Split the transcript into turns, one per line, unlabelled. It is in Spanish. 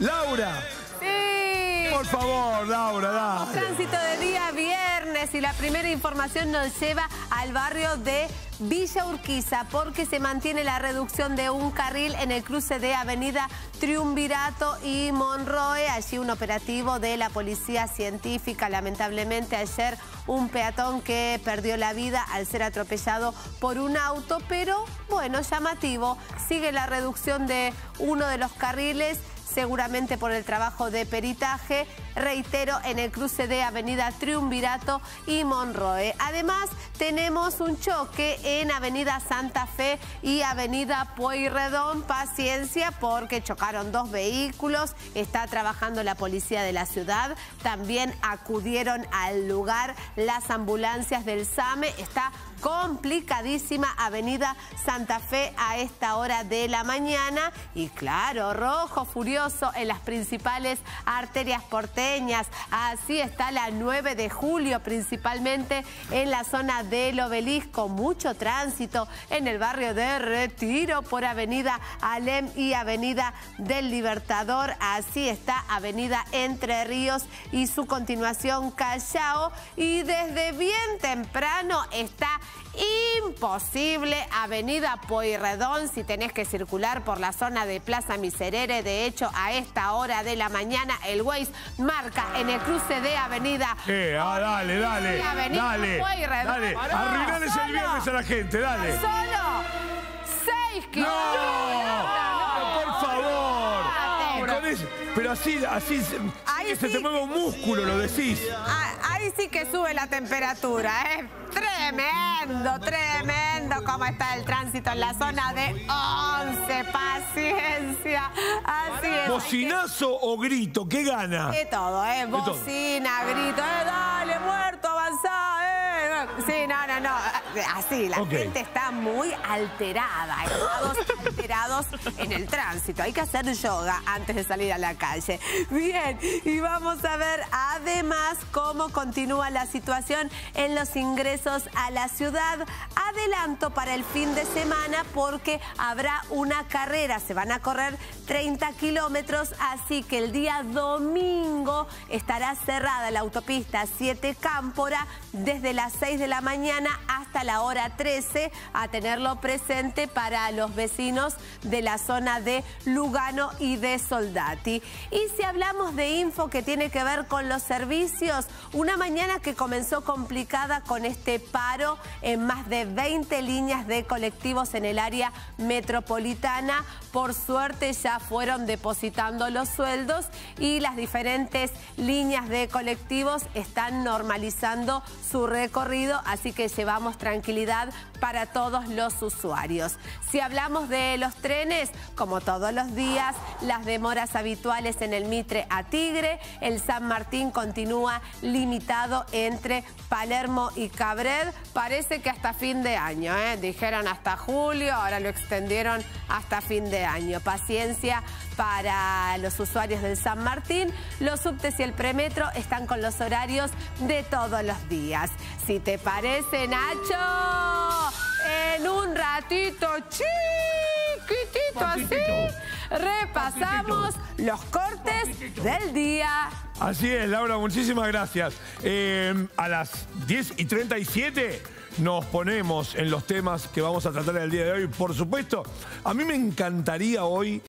Laura.
Sí.
Por favor, Laura, dale.
Tránsito de día viernes y la primera información nos lleva al barrio de Villa Urquiza porque se mantiene la reducción de un carril en el cruce de Avenida Triunvirato y Monroe. Allí un operativo de la Policía Científica. Lamentablemente ayer un peatón que perdió la vida al ser atropellado por un auto, pero bueno, llamativo. Sigue la reducción de uno de los carriles seguramente por el trabajo de peritaje, reitero, en el cruce de Avenida Triunvirato y Monroe. Además, tenemos un choque en Avenida Santa Fe y Avenida Pueyrredón. Paciencia porque chocaron dos vehículos, está trabajando la policía de la ciudad, también acudieron al lugar las ambulancias del SAME, está complicadísima Avenida Santa Fe a esta hora de la mañana y claro, rojo furioso en las principales arterias porteñas. Así está la 9 de julio, principalmente en la zona del obelisco. Mucho tránsito en el barrio de Retiro por Avenida Alem y Avenida del Libertador. Así está Avenida Entre Ríos y su continuación Callao. Y desde bien temprano está imposible Avenida Poirredón si tenés que circular por la zona de Plaza Miserere. De hecho, a esta hora de la mañana el Waze marca en el cruce de Avenida...
Eh, ah, dale, dale,
Avenida
dale,
Pueyrredón.
dale, arruinales el viernes a la gente, dale.
Solo 6
¡No!
kilómetros.
¡Por favor! Y con eso- pero así, así se,
Ahí
se
sí.
te mueve un músculo, lo decís.
Ah, Ahí sí que sube la temperatura, ¿eh? Tremendo, tremendo cómo está el tránsito en la zona de 11. Paciencia. Así es.
¿Bocinazo o grito? ¿Qué gana?
De todo, ¿eh? Bocina, grito, ¡eh, dale, muerto, avanzá, eh! Sí, no, no, no. Así, la gente está muy alterada, estados alterados en el tránsito. Hay que hacer yoga antes de salir a la calle. Bien, y vamos a ver además cómo continúa la situación en los ingresos a la ciudad. Adelanto para el fin de semana porque habrá una carrera, se van a correr 30 kilómetros, así que el día domingo estará cerrada la autopista 7 Cámpora desde las 6 de la mañana hasta la hora 13, a tenerlo presente para los vecinos de la zona de Lugano y de Soldati. Y si hablamos de info que tiene que ver con los servicios, una mañana que comenzó complicada con este paro en más de 20 líneas de colectivos en el área metropolitana. Por suerte ya fueron depositando los sueldos y las diferentes líneas de colectivos están normalizando su recorrido, así que llevamos tranquilidad para todos los usuarios. Si hablamos de los trenes, como todos los días, las demoras habituales en el Mitre a Tigre, el San Martín continúa limitado entre Palermo y Cabred, parece que hasta fin de año, ¿eh? dijeron hasta julio, ahora lo extendieron hasta fin de año. Paciencia para los usuarios del San Martín, los subtes y el premetro están con los horarios de todos los días. Si te parece, Nacho, en un ratito chiquitito así, repasamos los cortes del día.
Así es, Laura, muchísimas gracias. Eh, a las 10 y 37 nos ponemos en los temas que vamos a tratar el día de hoy. Por supuesto, a mí me encantaría hoy